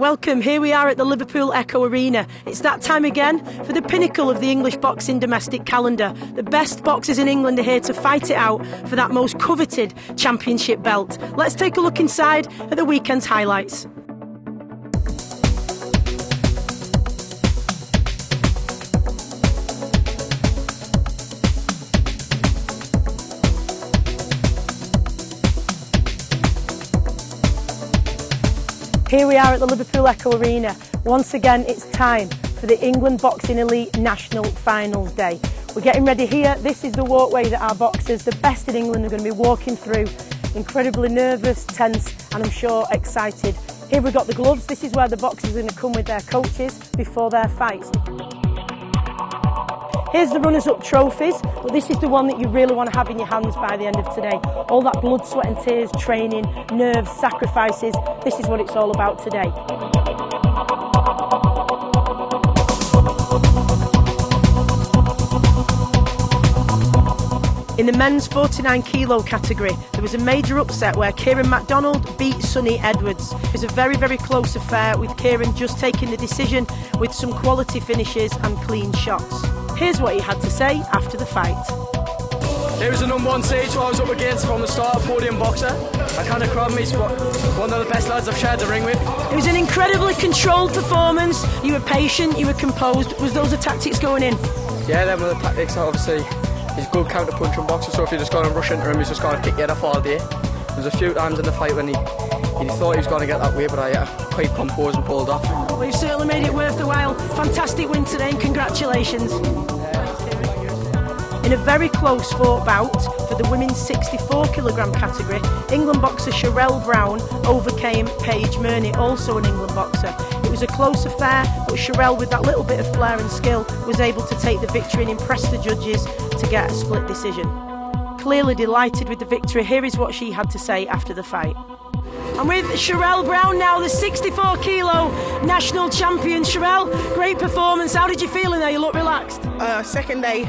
Welcome. Here we are at the Liverpool Echo Arena. It's that time again for the pinnacle of the English boxing domestic calendar. The best boxers in England are here to fight it out for that most coveted championship belt. Let's take a look inside at the weekend's highlights. Here we are at the Liverpool Echo Arena. Once again, it's time for the England Boxing Elite National Finals Day. We're getting ready here. This is the walkway that our boxers, the best in England, are going to be walking through. Incredibly nervous, tense, and I'm sure excited. Here we've got the gloves. This is where the boxers are going to come with their coaches before their fights. Here's the runners-up trophies, but this is the one that you really want to have in your hands by the end of today. All that blood, sweat and tears, training, nerves, sacrifices, this is what it's all about today. In the men's 49 kilo category, there was a major upset where Kiaran MacDonald beat Sunny Edwards. It was a very, very close affair with Kiaran just taking the decision with some quality finishes and clean shots. Here's what he had to say after the fight. It was the number one stage who I was up against from the start, a podium boxer. I kind of grabbed me, but one of the best lads I've shared the ring with. It was an incredibly controlled performance. You were patient, you were composed. Was those the tactics going in? Yeah, them were the tactics. Obviously, he's a good counter punching boxer, so if you just go and rush into him, he's just going to kick you off all day. There's a few times in the fight when he, he thought he was going to get that way, but I uh, quite composed and pulled off. Well, you certainly made it worth the while. Fantastic win today, and congratulations. In a very close fought bout for the women's 64 kilogram category, England boxer Cherelle Brown overcame Paige Murney, also an England boxer. It was a close affair, but Cherelle, with that little bit of flair and skill, was able to take the victory and impress the judges to get a split decision. Clearly delighted with the victory, here is what she had to say after the fight. I'm with Cherelle Brown now, the 64 kilo national champion. Cherelle, great performance. How did you feel in there? You look relaxed. Uh, second day,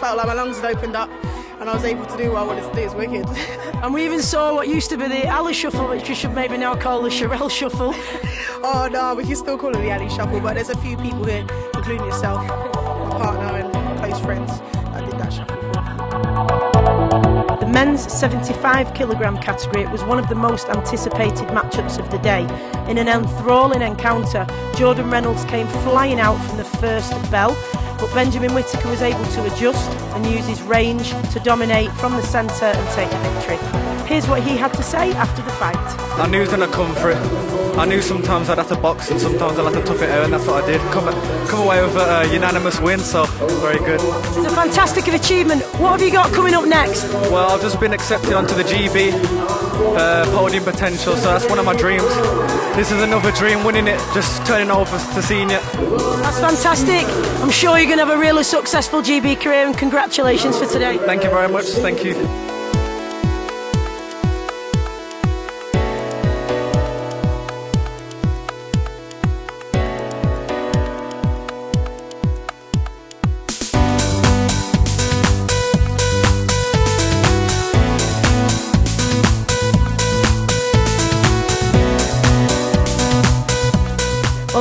felt like my lungs had opened up and I was able to do what I wanted to do. It's wicked. and we even saw what used to be the Ali Shuffle, which we should maybe now call the Cherelle Shuffle. oh no, we can still call it the Ali Shuffle, but there's a few people here, including yourself, partner and close friends, men's 75 kilogram category was one of the most anticipated matchups of the day. In an enthralling encounter, Jordan Reynolds came flying out from the first bell but Benjamin Whittaker was able to adjust and use his range to dominate from the centre and take the victory. Here's what he had to say after the fight. I knew he was going to come for it. I knew sometimes I'd have to box and sometimes I'd have to tough it out, and that's what I did. Come, come away with a unanimous win, so very good. It's a fantastic achievement. What have you got coming up next? Well, I've just been accepted onto the GB uh, podium potential, so that's one of my dreams. This is another dream, winning it, just turning over to senior. That's fantastic. I'm sure you're going to have a really successful GB career, and congratulations for today. Thank you very much. Thank you.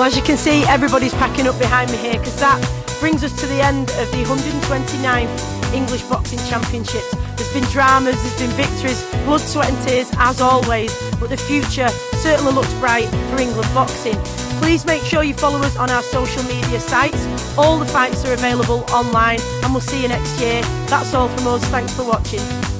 As you can see, everybody's packing up behind me here because that brings us to the end of the 129th English Boxing Championships. There's been dramas, there's been victories, blood, sweat and tears as always, but the future certainly looks bright for England boxing. Please make sure you follow us on our social media sites. All the fights are available online and we'll see you next year. That's all from us. Thanks for watching.